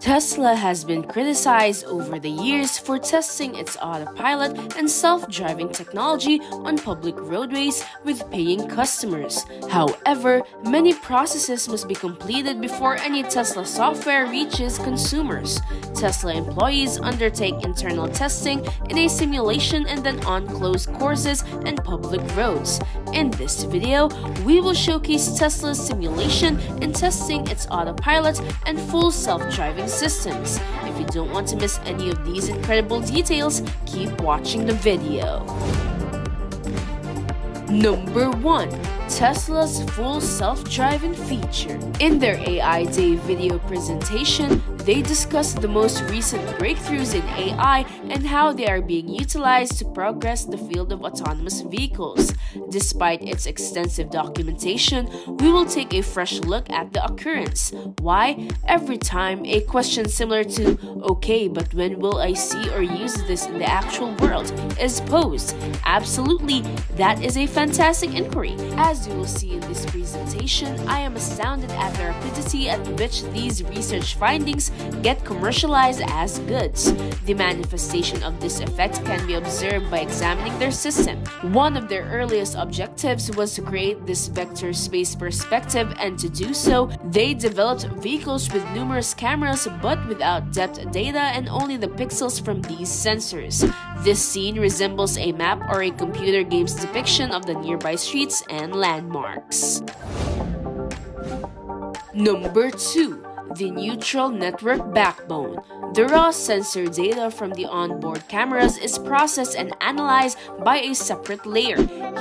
Tesla has been criticized over the years for testing its autopilot and self driving technology on public roadways with paying customers. However, many processes must be completed before any Tesla software reaches consumers. Tesla employees undertake internal testing in a simulation and then on closed courses and public roads. In this video, we will showcase Tesla's simulation in testing its autopilot and full self driving systems. If you don't want to miss any of these incredible details, keep watching the video. Number 1 Tesla's full self-driving feature. In their AI Day video presentation, they discussed the most recent breakthroughs in AI and how they are being utilized to progress the field of autonomous vehicles. Despite its extensive documentation, we will take a fresh look at the occurrence. Why? Every time a question similar to, okay, but when will I see or use this in the actual world, is posed. Absolutely, that is a fantastic inquiry. As you will see in this presentation, I am astounded at the rapidity at which these research findings get commercialized as goods. The manifestation of this effect can be observed by examining their system. One of their earliest objectives was to create this vector space perspective, and to do so, they developed vehicles with numerous cameras but without depth data and only the pixels from these sensors. This scene resembles a map or a computer game's depiction of the nearby streets and landmarks. Number 2 the neutral network backbone. The raw sensor data from the onboard cameras is processed and analyzed by a separate layer.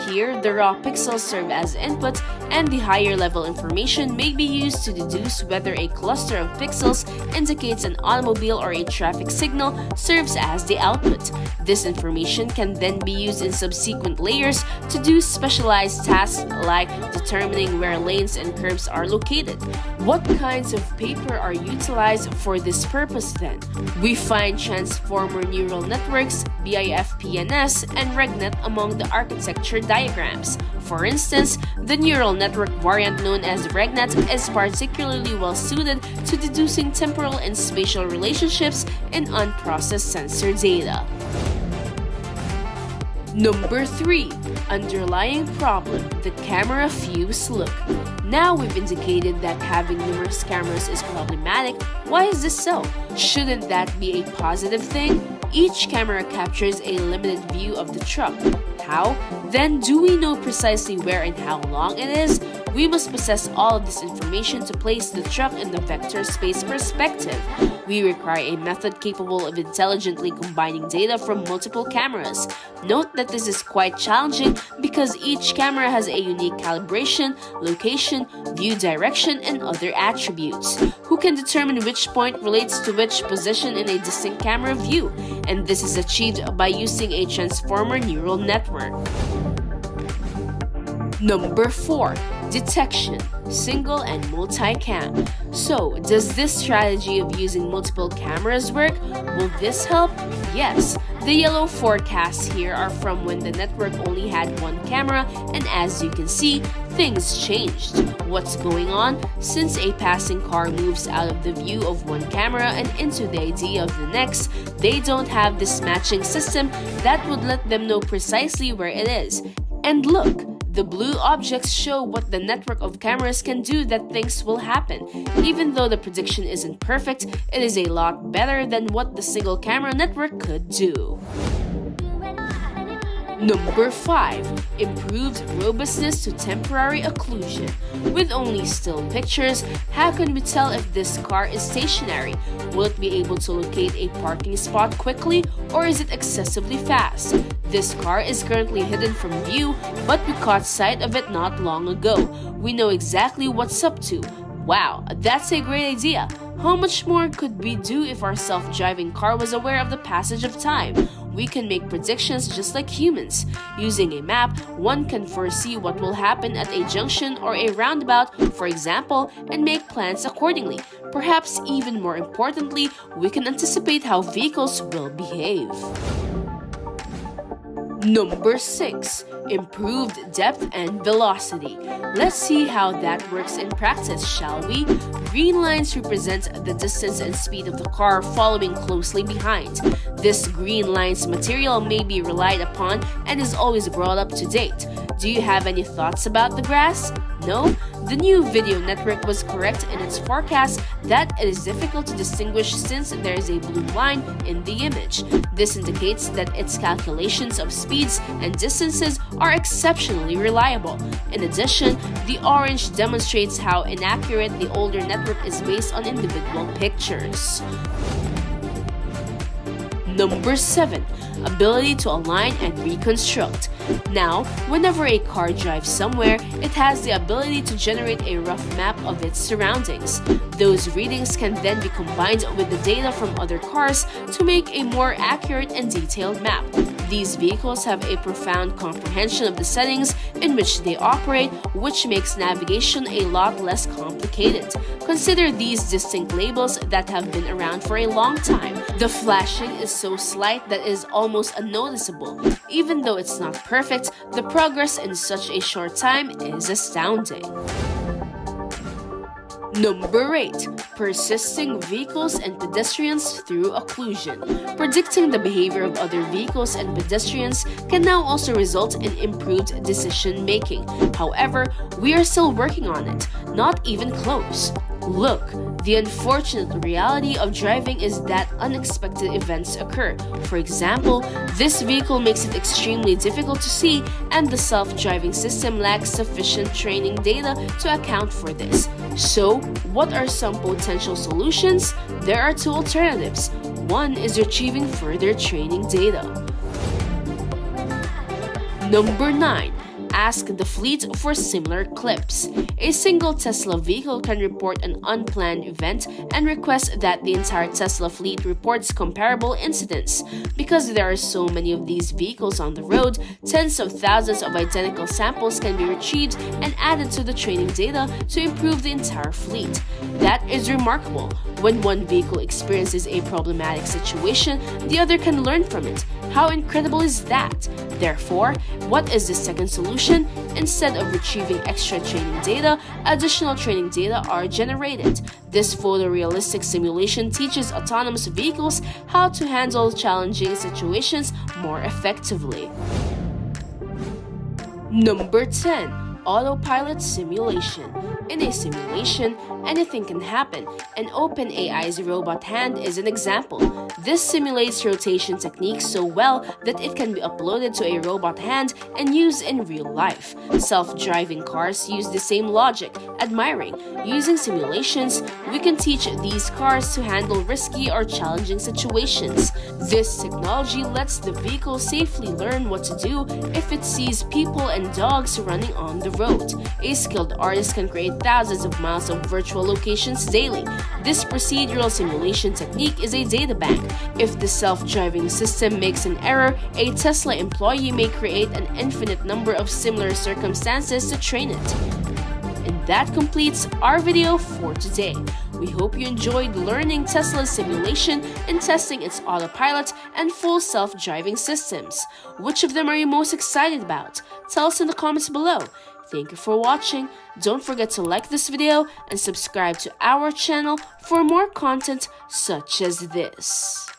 Here, the raw pixels serve as input, and the higher level information may be used to deduce whether a cluster of pixels indicates an automobile or a traffic signal serves as the output. This information can then be used in subsequent layers to do specialized tasks like determining where lanes and curbs are located. What kinds of paper are utilized for this purpose then? We find transformer neural networks, BIFPNS, and RegNet among the architecture diagrams. For instance, the neural network variant known as RegNet is particularly well suited to deducing temporal and spatial relationships in unprocessed sensor data. Number 3. Underlying problem the camera fuse look. Now we've indicated that having numerous cameras is problematic. Why is this so? Shouldn't that be a positive thing? Each camera captures a limited view of the truck. How? Then do we know precisely where and how long it is? We must possess all of this information to place the truck in the vector space perspective. We require a method capable of intelligently combining data from multiple cameras. Note that this is quite challenging because each camera has a unique calibration, location, view direction, and other attributes. Who can determine which point relates to which position in a distinct camera view? And this is achieved by using a transformer neural network. Number 4. Detection Single and multi cam. So, does this strategy of using multiple cameras work? Will this help? Yes. The yellow forecasts here are from when the network only had one camera, and as you can see, things changed. What's going on? Since a passing car moves out of the view of one camera and into the idea of the next, they don't have this matching system that would let them know precisely where it is. And look, the blue objects show what the network of cameras can do that things will happen. Even though the prediction isn't perfect, it is a lot better than what the single camera network could do. Number 5. Improved robustness to temporary occlusion. With only still pictures, how can we tell if this car is stationary? Will it be able to locate a parking spot quickly or is it excessively fast? This car is currently hidden from view, but we caught sight of it not long ago. We know exactly what's up to. Wow, that's a great idea. How much more could we do if our self driving car was aware of the passage of time? We can make predictions just like humans. Using a map, one can foresee what will happen at a junction or a roundabout, for example, and make plans accordingly. Perhaps even more importantly, we can anticipate how vehicles will behave. Number 6 improved depth and velocity. Let's see how that works in practice, shall we? Green lines represent the distance and speed of the car following closely behind. This green lines material may be relied upon and is always brought up to date. Do you have any thoughts about the grass? No? The new video network was correct in its forecast that it is difficult to distinguish since there is a blue line in the image. This indicates that its calculations of speeds and distances are exceptionally reliable. In addition, the orange demonstrates how inaccurate the older network is based on individual pictures. Number 7. Ability to align and reconstruct. Now, whenever a car drives somewhere, it has the ability to generate a rough map of its surroundings. Those readings can then be combined with the data from other cars to make a more accurate and detailed map. These vehicles have a profound comprehension of the settings in which they operate, which makes navigation a lot less complicated. Consider these distinct labels that have been around for a long time. The flashing is so slight that it is almost unnoticeable. Even though it's not perfect, the progress in such a short time is astounding. Number 8. Persisting vehicles and pedestrians through occlusion. Predicting the behavior of other vehicles and pedestrians can now also result in improved decision making. However, we are still working on it, not even close. Look, the unfortunate reality of driving is that unexpected events occur. For example, this vehicle makes it extremely difficult to see, and the self driving system lacks sufficient training data to account for this. So, what are some potential solutions? There are two alternatives. One is retrieving further training data. Number 9 ask the fleet for similar clips. A single Tesla vehicle can report an unplanned event and request that the entire Tesla fleet reports comparable incidents. Because there are so many of these vehicles on the road, tens of thousands of identical samples can be retrieved and added to the training data to improve the entire fleet. That is remarkable. When one vehicle experiences a problematic situation, the other can learn from it. How incredible is that? Therefore, what is the second solution? Instead of retrieving extra training data, additional training data are generated. This photorealistic simulation teaches autonomous vehicles how to handle challenging situations more effectively. Number 10 Autopilot Simulation. In a simulation, anything can happen, and OpenAI's robot hand is an example. This simulates rotation techniques so well that it can be uploaded to a robot hand and used in real life. Self driving cars use the same logic, admiring. Using simulations, we can teach these cars to handle risky or challenging situations. This technology lets the vehicle safely learn what to do if it sees people and dogs running on the road. A skilled artist can create thousands of miles of virtual locations daily. This procedural simulation technique is a data bank. If the self driving system makes an error, a Tesla employee may create an infinite number of similar circumstances to train it. And that completes our video for today. We hope you enjoyed learning Tesla's simulation and testing its autopilot and full self driving systems. Which of them are you most excited about? Tell us in the comments below. Thank you for watching. Don't forget to like this video and subscribe to our channel for more content such as this.